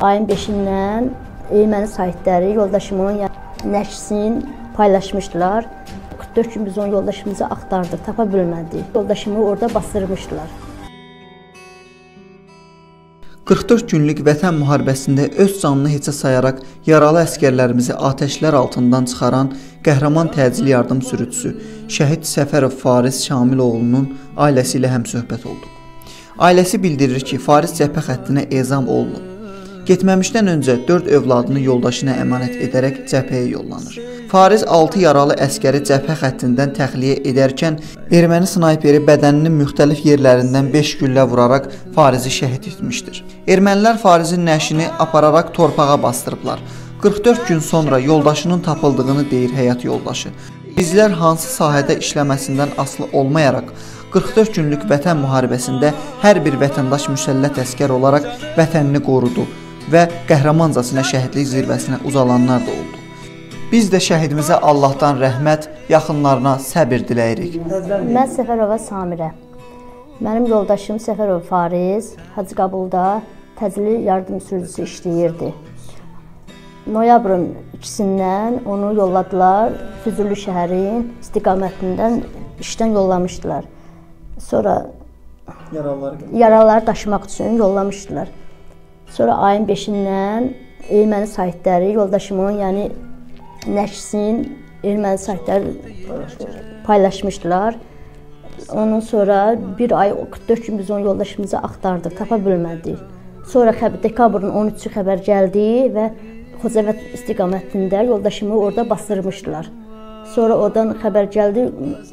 Ayın 5-dən erməni saytları yoldaşımın nəşsini paylaşmışdılar. 44 gün biz onun yoldaşımızı axtardıq, tapa bilmədik. Yoldaşımı orada basdırmışdılar. 44 günlük Vətən müharibəsində öz canını heçə sayaraq yaralı əskərlərimizi atəşlər altından çıxaran qəhrəman təcil yardım sürücüsü şəhid Səfərov Fariz Şamiloğlunun ailəsi ilə həmsöhbət olduq. Ailəsi bildirir ki, Fariz cəbhə xəttinə ezam olunub. Getməmişdən öncə 4 övladını yoldaşına əmanət edərək cəbhəyə yollanır. Fariz 6 yaralı əskəri cəbhə xəttindən təxliyə edərkən erməni snayperi bədəninin müxtəlif yerlərindən 5 güllə vuraraq Farizi şəhid etmişdir. Ermənilər Farizin nəşini apararaq torpağa bastırıblar. 44 gün sonra yoldaşının tapıldığını deyir həyat yoldaşı. Bizlər hansı sahədə işləməsindən asılı olmayaraq 44 günlük vətən müharibəsində hər bir vətəndaş müsəllət əskər olaraq vətənini qorudu və qəhrəmancasına şəhidlik zirvəsinə uzalanlar da oldu. Biz də şəhidimizə Allahdan rəhmət, yaxınlarına səbir diləyirik. Mən Səfərova Samirə. Mənim yoldaşım Səfərov Fariz Hacı Qabulda təcili yardım sürücüsü işləyirdi. Noyabrın 2-sindən onu yolladılar Füzuli şəhərin istiqamətindən işdən yollamışdılar. Sonra Yaralıları yaralıları daşımaq üçün yollamışdılar. Sonra ayın 5-dən erməni saytları yoldaşımın, yəni nəşsini erməni saytları paylaşmışdılar. Ondan sonra bir ay 44 gün biz onun yoldaşımızı axtardıq, tapa bilmədik. Sonra dekabrın 13-ü xəbər gəldi və Xocavənd istiqamətində yoldaşımı orada basdırmışdılar. Sonra oradan xəbər gəldi,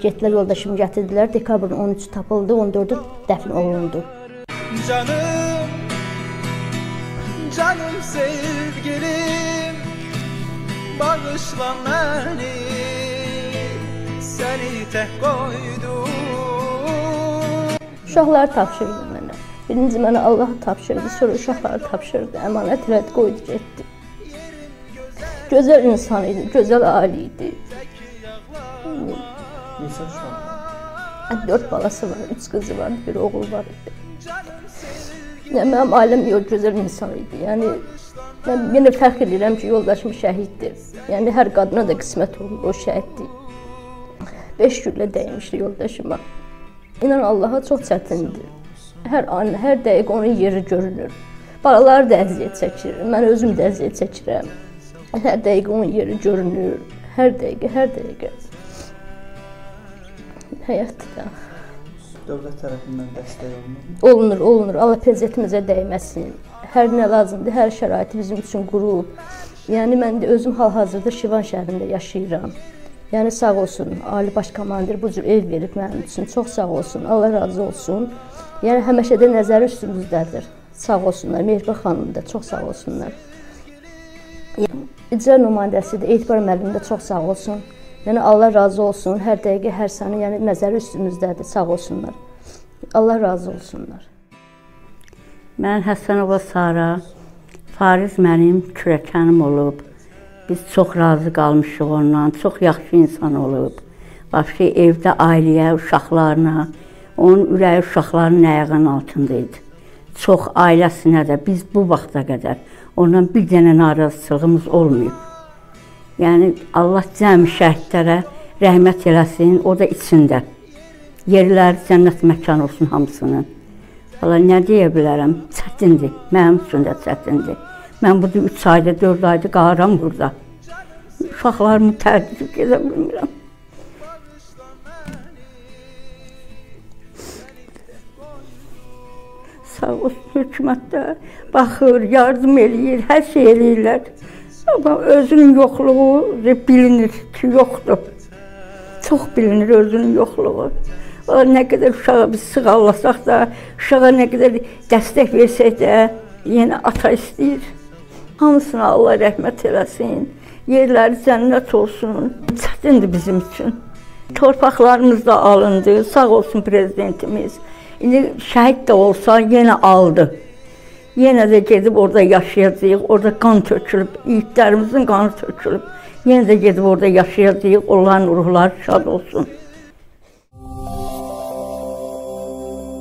getdilər yoldaşımı gətirdilər. Dekabrın 13-ü tapıldı, 14-ü dəfn olundu. Canım, canım sevgilim Bağışla beni Seni tek koydum Uşaqları tapşırdı mənə. Birinci mənə Allah tapşırdı, sonra uşaqları tapşırdı, əmanət elədi, qoydu, getdi. Gözəl insan idi, gözəl ailə idi. Neçə uşaq? 4 balası var, 3 qızı var, bir oğul var idi. Yəni mənim ailəm yox, gözəl insan idi. Yəni mən yenə fəxr edirəm ki, yoldaşım şəhiddir. Yəni hər qadına da qismət olur, o şəhiddir. 5 güllə dəymişdi yoldaşıma. İnan Allaha çox çətindir. Hər an, hər dəqiqə onun yeri görünür. Balalar da əziyyət çəkir, mən özüm də əziyyət çəkirəm. Hər dəqiqə onun yeri görünür. Hər dəqiqə, hər dəqiqə. Həyatda Dövlət tərəfindən dəstək olunur. olunur, olunur. Allah prezidentimizə dəyməsin. Hər nə lazımdır, hər şəraiti bizim üçün qurub. Yəni mən də özüm hal-hazırda Şivan şəhərində yaşayıram. Yəni sağ olsun, Ali Baş komandir bu cür ev verib mənim üçün. Çox sağ olsun. Allah razı olsun. Yəni həmişə də nəzəri üstümüzdədir. Sağ olsunlar. Mehriban xanım da çox sağ olsunlar. İcra nümayəndəsi də Etibar müəllim də çox sağ olsun. Yəni Allah razı olsun. Hər dəqiqə, hər saniyə yəni nəzəri üstümüzdədir. Sağ olsunlar. Allah razı olsunlar. Mən Həsənova Sara, Fariz mənim kürəkənim olub. Biz çox razı qalmışıq ondan. Çox yaxşı insan olub. Başqa evdə ailəyə, uşaqlarına, onun ürəyi uşaqların ayağının altında idi. Çox ailəsinə də biz bu vaxta qədər ondan bir dənə narazıçılığımız olmayıb. Yəni Allah cəmi şəhidlərə rəhmət eləsin, o da içində. Yerləri cənnət məkan olsun hamısının. Valla nə deyə bilərəm? Çətindir. Mənim üçün də çətindir. Mən burada 3 ayda, 4 ayda qalıram burada. Uşaqlarımı tərcih gedə bilmirəm. Sağ olsun hökumət də baxır, yardım eləyir, hər şey eləyirlər. Amma özünün yoxluğu bilinir ki, yoxdur. Çox bilinir özünün yoxluğu. O nə qədər uşağı biz sığallasaq da, uşağa nə qədər dəstək versək də, yenə ata istəyir. Hamısına Allah rəhmət eləsin. Yerləri cənnət olsun. Çətindir bizim üçün. Torpaqlarımız da alındı. Sağ olsun prezidentimiz. İndi şəhid də olsa yenə aldı. Yenə də gedib orada yaşayacağıq. Orada qan tökülüb, itlərimizin qanı tökülüb. Yenə də gedib orada yaşayacağıq. Onların ruhları şad olsun.